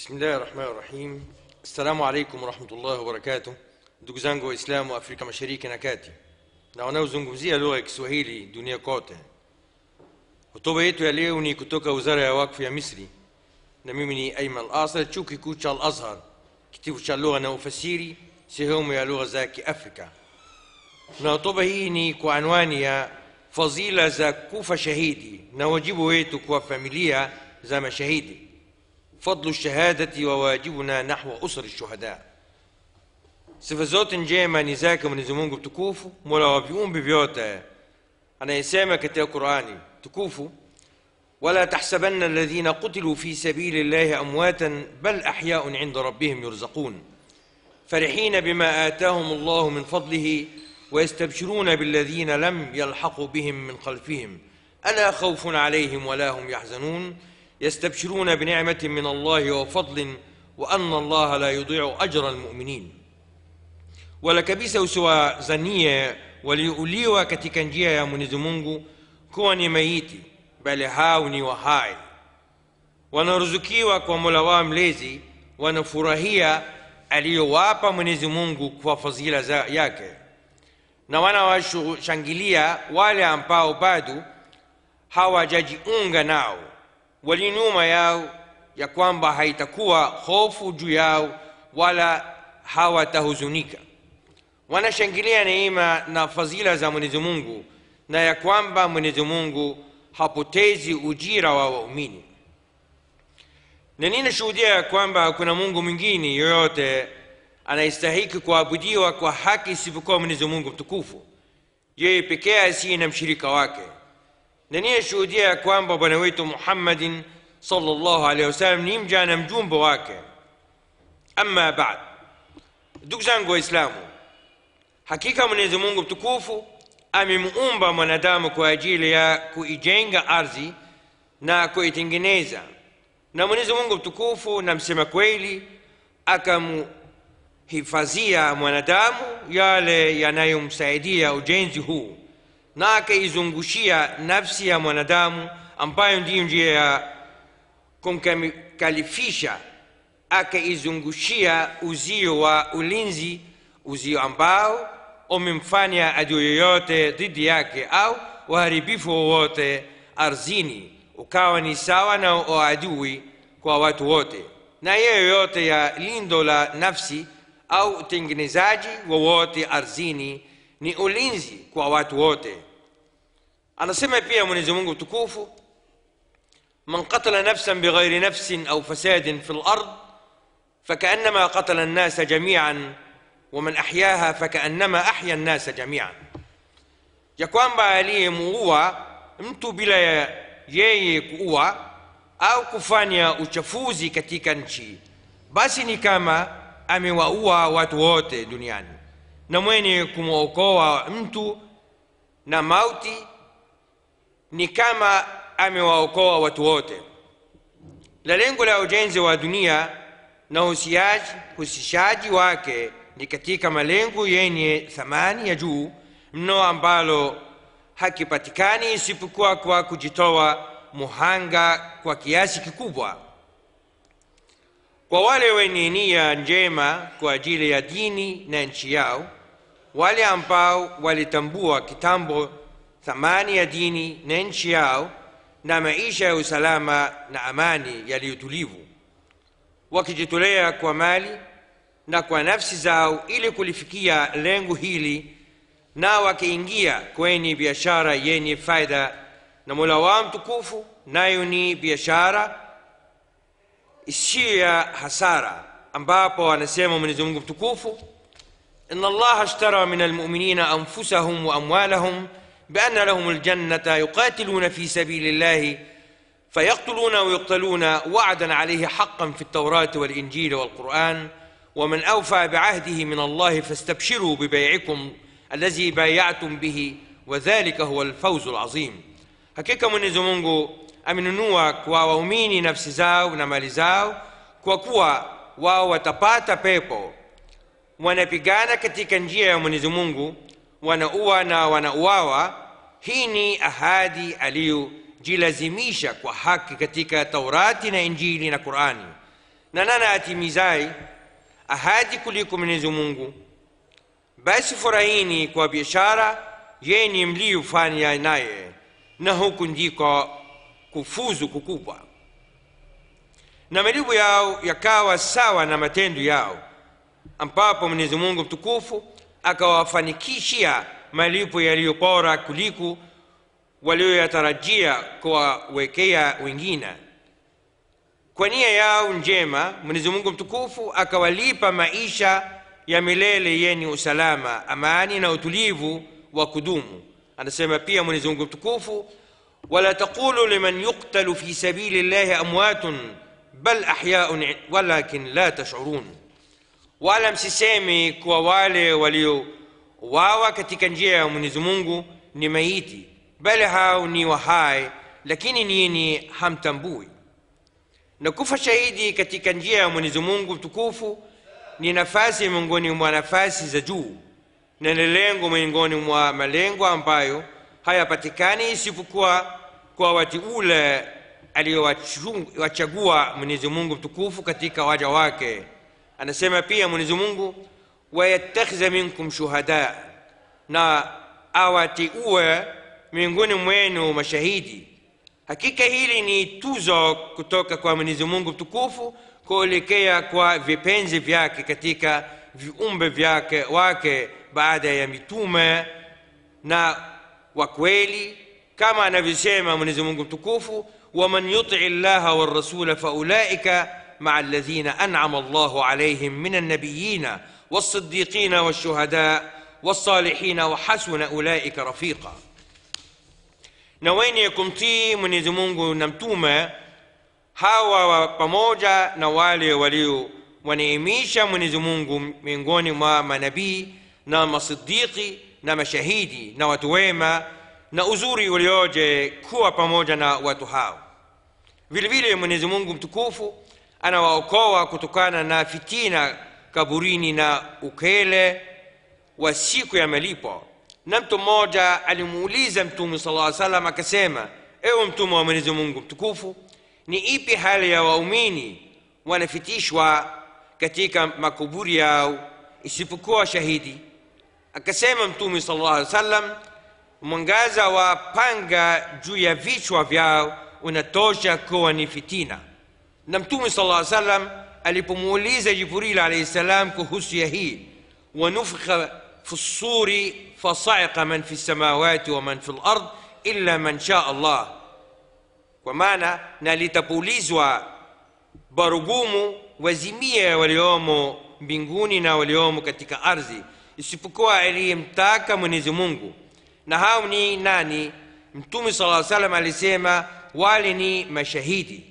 بسم الله الرحمن الرحيم. السلام عليكم ورحمة الله وبركاته. دوك زانجو إسلام وأفريقيا مشاريك نكاتي. نعونا وزنجو زي لغة سوهيلي دنيا كوتا وطوبة يتو يليوني كتوكا وزارة واقف مصري. نميمني أيمن الأصل تشوكي كوتشا الأزهر كتيفو شا اللغة نوفسيري سيهوم يا لغة زاكي أفريقيا نعطوبة هيني كو عنوانيا فضيلة زاكوفا شهيدي. نواجبو هيتو كوا زاما شهيدي. فضل الشهادة وواجبنا نحو أسر الشهداء. Se v Zotin džema ni zekam ni zumungu tukufu, mora bi umbi vjote, a ne sema ولا تحسبن الذين قتلوا في سبيل الله أمواتا بل أحياء عند ربهم يرزقون. فرحين بما آتاهم الله من فضله ويستبشرون بالذين لم يلحقوا بهم من خلفهم. ألا خوف عليهم ولا هم يحزنون؟ يستبشرون بنعمة من الله وفضل وأن الله لا يضيع أجر المؤمنين. ولكبيسة وسوى زنية وليؤليوا كتكنجية يا منزمونجو كوني ميتي بل هاوني وهاي ونرزكيوا كوملوام ليزي ونفرهية aliyowapa mwenyezi mungu kwa fadhila yake na wana washangilia wale ambao bado hawajajiunga nao wali nyuma yao ya kwamba haitakuwa hofu juu yao wala hawatahuzunika. Wanashangilia neema na fadhila za mwenyezi mungu na ya kwamba mwenyezi mungu hapotezi ujira wa waumini. Na ninashuhudia ya kwamba kuna mungu mwingine yoyote anayestahiki kuabudiwa kwa haki isipokuwa mwenyezi mungu mtukufu? Yeye pekee asiye na mshirika wake na shuhudia ya kwamba bwana wetu muhammadin sallallahu alaihi wasallam ni mja mjumbe wake. Ama bad. Ndugu zangu waislamu hakika mwenyezi mungu mtukufu amemuumba mwanadamu kwa ajili ya kuijenga ardhi na kuitengeneza. Na mwenyezi mungu mtukufu na msema kweli akamhifadhia mwanadamu yale yanayomsaidia ujenzi huu na akaizungushia nafsi ya mwanadamu ambayo ndiyo njia ya kumkalifisha akaizungushia uzio wa ulinzi uzio ambao umemfanya adui yoyote dhidi yake au uharibifu wowote ardhini ukawa ni sawa na uadui kwa watu wote. Na yeye yoyote ya lindo la nafsi au utengenezaji wowote ardhini ni ulinzi kwa watu wote anasema pia mwenyezi mungu mtukufu man qatala nafsan bighairi nafsin au fasadin fi lard فكأنما قتل الناس جميعا ومن أحياها فكأنما أحيا الناس جميعا ya kwamba aliyemuua mtu bila ya yeye kuua au kufanya uchafuzi katika nchi basi ni kama amewaua watu wote duniani na mwenye kumwokoa mtu na mauti ni kama amewaokoa watu wote. La lengo la ujenzi wa dunia na uhusishaji husishaji wake ni katika malengo yenye thamani ya juu mno ambalo hakipatikani isipokuwa kwa kujitoa muhanga kwa kiasi kikubwa. Kwa wale wenye nia njema kwa ajili ya dini na nchi yao wale ambao walitambua kitambo thamani ya dini na nchi yao na maisha ya usalama na amani yaliyotulivu wakijitolea kwa mali na kwa nafsi zao ili kulifikia lengo hili na wakiingia kwenye biashara yenye faida na mola wao mtukufu nayo ni biashara isiyo ya hasara ambapo anasema mwenyezi mungu mtukufu إن الله اشترى من المؤمنين أنفسهم وأموالهم بأن لهم الجنة يقاتلون في سبيل الله فيقتلون ويقتلون وعدا عليه حقا في التوراة والإنجيل والقرآن ومن أوفى بعهده من الله فاستبشروا ببيعكم الذي بايعتم به وذلك هو الفوز العظيم. hakika mwenyezi mungu amenunua kwa waumini nafsi zao na mali zao kwa kuwa wanapigana katika njia ya mwenyezi mungu wanaua na wanauawa. Hii ni ahadi aliyojilazimisha kwa haki katika taurati na injili na qurani. Na nana atimizai ahadi kuliko mwenyezi mungu? Basi furahini kwa biashara yeni mliyofanya naye na huku ndiko kufuzu kukubwa. Na malipo yao yakawa sawa na matendo yao ambapo mwenyezi mungu mtukufu akawafanikishia malipo yaliyo bora kuliko walioyatarajia kuwawekea wengine. Kwa nia yao njema mwenyezi mungu mtukufu akawalipa maisha ya milele yenye usalama amani na utulivu wa kudumu. Anasema pia mwenyezi mungu mtukufu wala taqulu liman yuktalu fi sabili llahi amwatun bal ahyaun walakin la tashurun wala msisemi kuwa wale waliowawa katika njia ya mwenyezi mungu ni maiti bali hao ni wahai lakini nini hamtambui. Na kufa shahidi katika njia ya mwenyezi mungu mtukufu ni nafasi miongoni mwa nafasi za juu na ni lengo miongoni mwa malengo ambayo hayapatikani isipokuwa kwa wateule aliyowachagua mwenyezi mungu mtukufu katika waja wake anasema pia mwenyezi mungu wayattakhidha minkum shuhada na awateue miongoni mwenu mashahidi. Hakika hili ni tuzo kutoka kwa mwenyezi mungu mtukufu kuelekea kwa vipenzi vyake katika viumbe vyake wake baada ya mitume na wakweli kama anavyosema mwenyezi mungu mtukufu waman yutii llaha warasula faulaika مع الذين أنعم الله عليهم من النبيين والصديقين والشهداء والصالحين وحسن أولئك رفيقا. نوين يكم تي من يزمون نمتوما هاوا وقموجا نوالي وليو ونيميشا من يزمون من قون ما منبي نما صديقي نما شهيدي نواتويما نأزوري وليوجي كوا قموجا نواتو هاو فيلفيلي من يزمون تكوفو anawaokoa kutokana na fitina kaburini na ukele wa siku ya malipo. Na mtu mmoja alimuuliza mtume sala aa salam akasema ewe mtume wa mwenyezi mungu mtukufu ni ipi hali ya waumini wanafitishwa katika makuburi yao isipokuwa shahidi? Akasema mtume sala llah wa mwangaza wa panga juu ya vichwa vyao unatosha kuwa ni fitina na mtume sala llah salam alipomuuliza jibril alaihi salam kuhusu ya hii wanufikha في الصور فصعق من في السماوات ومن في الأرض إلا من شاء الله ومعنى نalitapulizwa barugumu wazimie waliomo mbinguni na waliomo katika ardhi isipokuwa aliyemtaka mwenyezi mungu na hao ni nani mtume sala salam alisema wale ni mashahidi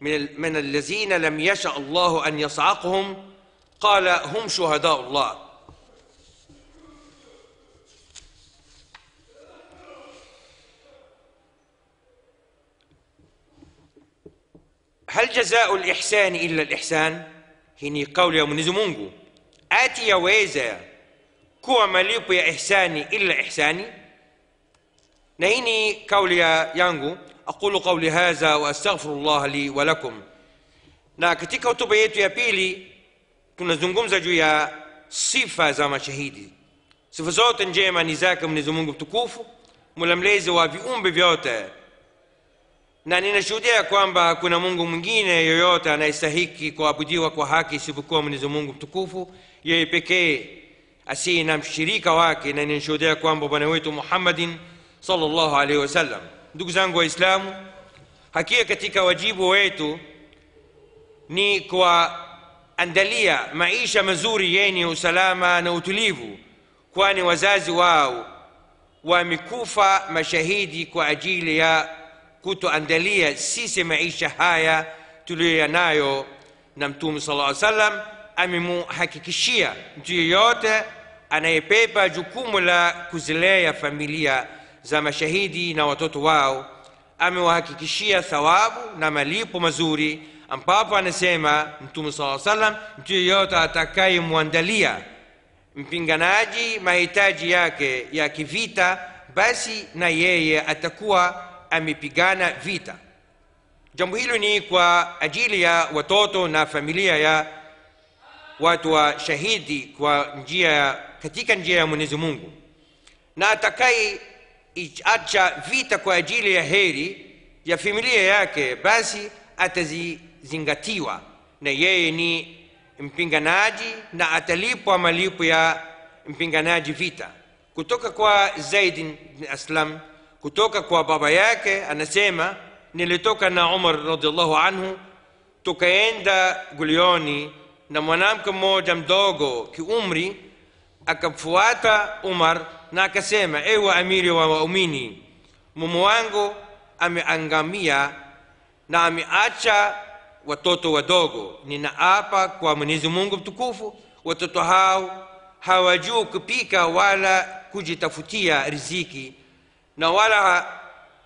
Min alladhina lam yasha allahu an yasaqhum qala hum shuhadau llah hal jazau lihsani illa lihsan hii ni kauli ya mwenyezi mungu ati yaweza kuwa malipo ya ihsani illa ihsani na hii ni kauli ya yangu أقول قولي هذا وأستغفر الله لي ولكم. نا كتيك أوتوبة يا يبيلي كنا زنقوم زجو يا صفة زما شهيدي صفة زوت نجيما نزاك من زمونق بتكوفو وابي أم ببيوتا نا نينا شهودية كوان با كنا مونقو مجينة يويوتا نا يستهيكي كوا بديوا كوا هاكي سبكوا من زمونق بتكوفو يوي بكي أسينا شريكا واكي نا نينا شهودية كوان بابنويتو محمد صلى الله عليه وسلم ndugu zangu waislamu hakika katika wajibu wetu ni kuwaandalia maisha mazuri yenye usalama na utulivu kwani wazazi wao wamekufa mashahidi kwa ajili ya kutoandalia sisi maisha haya tuliyoyanayo na mtume sala salam amemuhakikishia mtu yeyote anayepepa jukumu la kuzilea familia za mashahidi na watoto wao amewahakikishia thawabu na malipo mazuri. Ambapo anasema mtume saa salam mtu yeyote atakayemwandalia mpinganaji mahitaji yake ya kivita basi na yeye atakuwa amepigana vita. Jambo hilo ni kwa ajili ya watoto na familia ya watu wa shahidi kwa njia katika njia ya mwenyezi mungu. Na atakaye acha vita kwa ajili ya heri ya familia yake basi atazizingatiwa. Na yeye ni mpinganaji na atalipwa malipo ya mpinganaji vita. Kutoka kwa zaid bin aslam kutoka kwa baba yake anasema nilitoka na umar radiallahu anhu tukaenda gulioni na mwanamke mmoja mdogo kiumri akamfuata umar na akasema ewe amiri wa waumini mume wangu ameangamia na ameacha watoto wadogo. Ninaapa kwa mwenyezi mungu mtukufu watoto hao hawajui kupika wala kujitafutia riziki na wala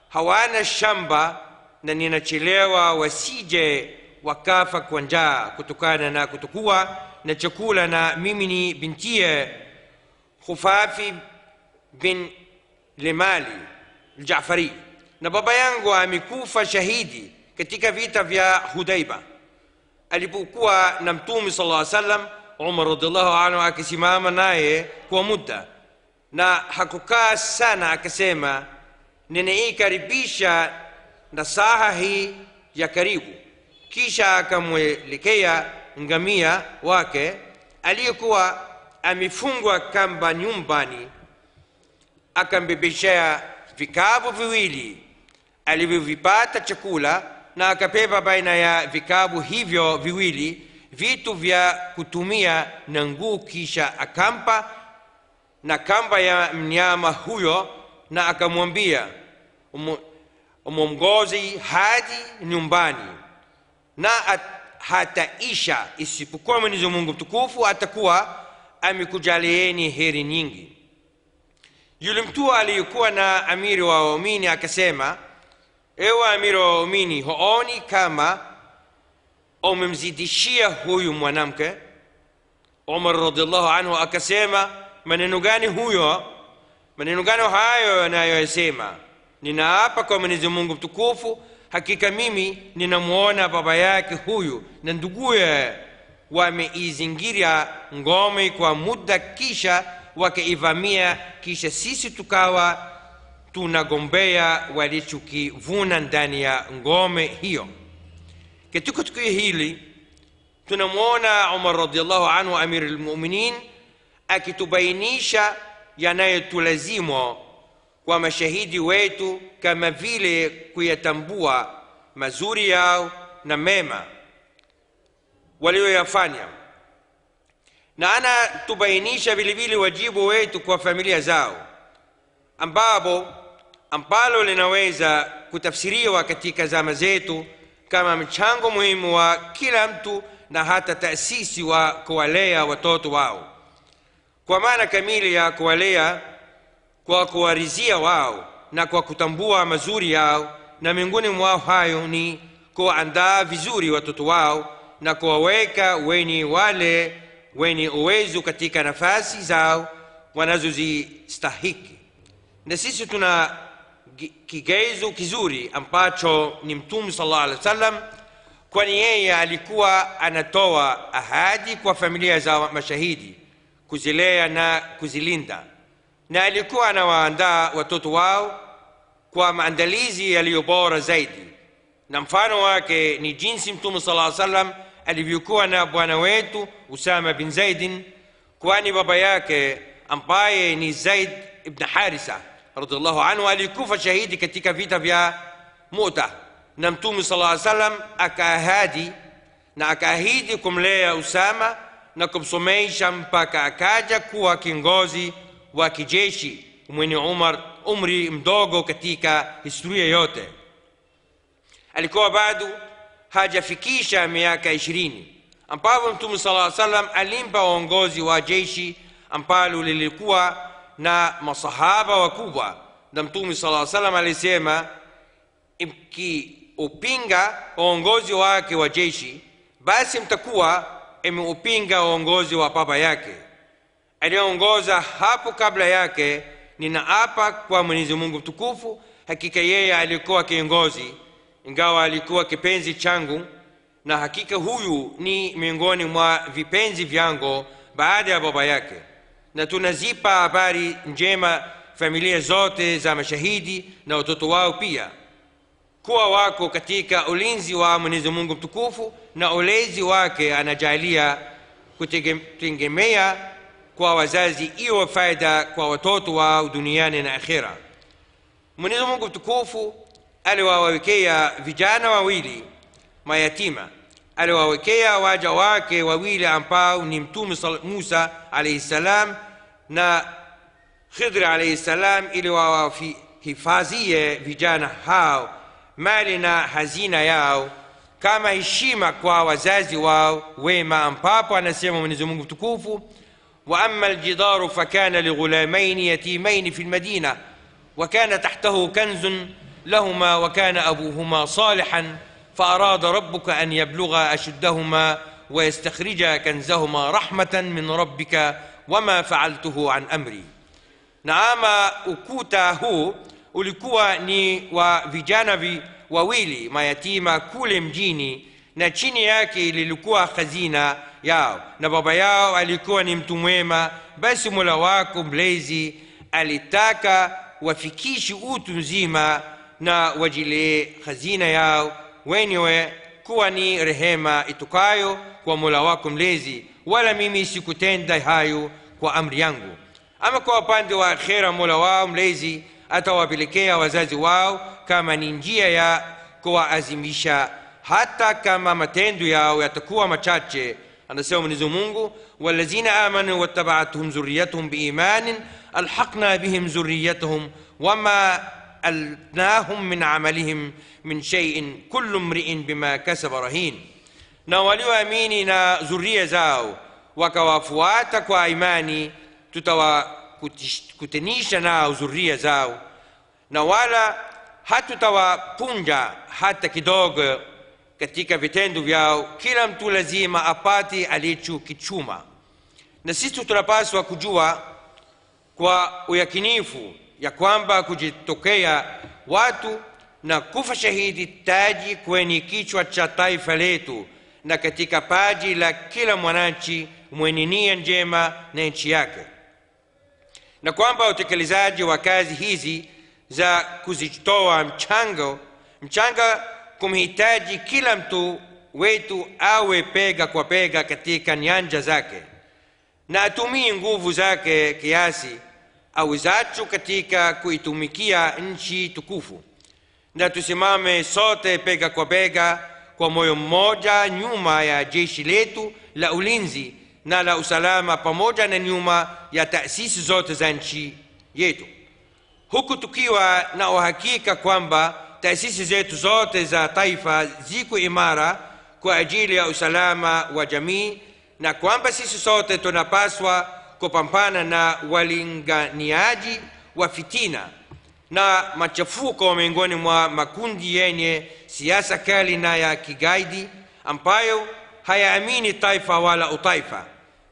hawana shamba na ninachelewa wasije wakafa kwa njaa kutokana na kutokuwa na chakula na mimi ni bintie khufafi bin limali ljafari na baba yangu amekufa shahidi katika vita vya hudaiba alipokuwa na mtume sala llaw salam umar radiallahu anhu akisimama naye kwa muda. Na hakukaa sana akasema ninaikaribisha nasaha hii ya karibu. Kisha akamwelekea ngamia wake aliyekuwa amefungwa kamba nyumbani akambebeshea vikabu viwili alivyovipata chakula na akapepa baina ya vikabu hivyo viwili vitu vya kutumia na nguu kisha akampa na kamba ya mnyama huyo na akamwambia umwongozi hadi nyumbani na hataisha isipokuwa mwenyezi mungu mtukufu atakuwa amekujalieni heri nyingi. Yule mtu aliyekuwa na amiri wa waumini akasema ewe amiri wa waumini hooni kama umemzidishia huyu mwanamke? Umar radillahu anhu akasema maneno gani huyo? Maneno gani hayo yanayoyasema? ninaapa kwa mwenyezi mungu mtukufu hakika mimi ninamwona baba yake huyu na nduguye wameizingira ngome kwa muda kisha wakaivamia kisha sisi tukawa tunagombea walichokivuna ndani ya ngome hiyo. Katika tukio hili tunamwona umar radiallahu anhu amir lmuminin akitubainisha yanayotulazimwa kwa mashahidi wetu kama vile kuyatambua mazuri yao na mema walioyafanya. Na anatubainisha vilevile wajibu wetu kwa familia zao ambapo ambalo linaweza kutafsiriwa katika zama zetu kama mchango muhimu wa kila mtu na hata taasisi wa kuwalea watoto wao. Kwa maana kamili ya kuwalea kwa kuwarizia wao na kwa kutambua mazuri yao na miongoni mwao hayo ni kuwaandaa vizuri watoto wao na kuwaweka wenye wale wenye uwezo katika nafasi zao wanazozistahiki. Na sisi tuna kigezo kizuri ambacho ni mtume sala llah alih wa sallam kwani yeye alikuwa anatoa ahadi kwa familia za mashahidi kuzilea na kuzilinda. Na alikuwa anawaandaa watoto wao kwa maandalizi yaliyo bora zaidi. Na mfano wake ni jinsi mtume sala salam alivyokuwa na bwana wetu usama bin zaidin kwani baba yake ambaye ni zaid ibn harisa radiallahu anhu alikufa shahidi katika vita vya muta na mtume sala salam akaahadi na akaahidi kumlea usama na kumsomesha mpaka akaja kuwa kiongozi wa kijeshi mwenye umar umri mdogo katika historia yote alikuwa bado hajafikisha miaka ishirini. Ambapo mtume sala salam alimpa uongozi wa jeshi ambalo lilikuwa na masahaba wakubwa. Na mtume sala salam alisema mkiupinga uongozi wake wa jeshi basi mtakuwa imeupinga uongozi wa baba yake. Aliyeongoza hapo kabla yake ninaapa kwa mwenyezi mungu mtukufu hakika yeye alikuwa kiongozi ingawa alikuwa kipenzi changu na hakika huyu ni miongoni mwa vipenzi vyangu baada ya baba yake. Na tunazipa habari njema familia zote za mashahidi na watoto wao pia. Kuwa wako katika ulinzi wa mwenyezi mungu mtukufu na ulezi wake anajalia kutegemea kwa wazazi iwe faida kwa watoto wao duniani na akhira mwenyezi mungu mtukufu aliwawekea vijana wawili mayatima aliwawekea waja wake wawili ambao ni mtume musa alaihi salam na khidri alaihi salam ili wawahifadhie vijana hao mali na hazina yao kama heshima kwa wazazi wao wema ambapo anasema mwenyezi mungu mtukufu واما الجدار فكان لغلامين يتيمين في المدينة وكان تحته كنز لهما وكان أبوهما صالحا فأراد ربك أن يبلغ أشدهما ويستخرج كنزهما رحمة من ربك وما فعلته عن أمري. نعم أكوتا هو ولكوا ني وفيجانفي وويلي ما يتيما كل مجيني na chini yake lilikuwa khazina yao na baba yao alikuwa ni mtu mwema basi mola wako mlezi alitaka wafikishi utu mzima na wajilee hazina yao wenyewe kuwa ni rehema itokayo kwa mola wako mlezi wala mimi sikutenda hayo kwa amri yangu ama kwa upande wa akhera mola wao mlezi atawapelekea wazazi wao kama ni njia ya kuwaazimisha hata kama matendo yao yatakuwa machache anasema mwenyezi mungu walazina amanu wattabaathum zuriyatuhum biimanin alhaqna bihim zuriyatahum wama alnahum min amalihim min shay'in kullu mriin bima kasaba rahin na walioamini na zuria zao wakawafuata kwa imani tutawakutanisha nao zuria zao na wala hatutawapunja hata kidogo katika vitendo vyao kila mtu lazima apate alichokichuma. Na sisi tunapaswa kujua kwa uyakinifu ya kwamba kujitokea watu na kufa shahidi taji kwenye kichwa cha taifa letu na katika paji la kila mwananchi mwenye nia njema na nchi yake. Na kwamba utekelezaji wa kazi hizi za kuzitoa mchango mchanga kumhitaji kila mtu wetu awe pega kwa pega katika nyanja zake. Na atumie nguvu zake kiasi awezacho katika kuitumikia nchi tukufu. Na tusimame sote pega kwa bega kwa moyo mmoja nyuma ya jeshi letu la ulinzi na la usalama pamoja na nyuma ya taasisi zote za nchi yetu. Huku tukiwa na uhakika kwamba taasisi zetu zote za taifa ziko imara kwa ajili ya usalama wa jamii na kwamba sisi sote tunapaswa kupambana na walinganiaji wa fitina na machafuko miongoni mwa makundi yenye siasa kali na ya kigaidi ambayo hayaamini taifa wala utaifa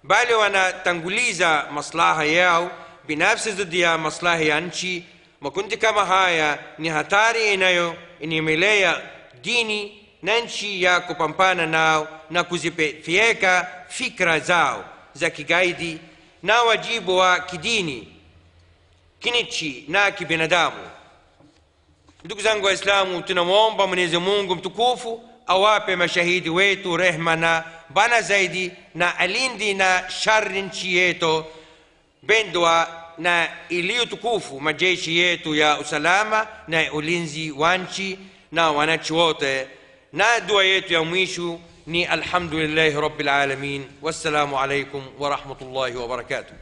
bali wanatanguliza maslaha yao binafsi dhidi ya maslahi ya nchi. Makundi kama haya ni hatari inayoinyemelea dini na nchi ya kupambana nao na kuzipefyeka fikra zao za kigaidi na wajibu wa kidini kinichi na kibinadamu. Ndugu zangu waislamu tunamwomba mwenyezi mungu mtukufu awape mashahidi wetu rehma na bana zaidi na alindi na shari nchi yetu bendwa na iliyo tukufu majeshi yetu ya usalama na ulinzi wa nchi na wananchi wote. Na dua yetu ya mwisho ني الحمد لله رب العالمين والسلام عليكم ورحمة الله وبركاته.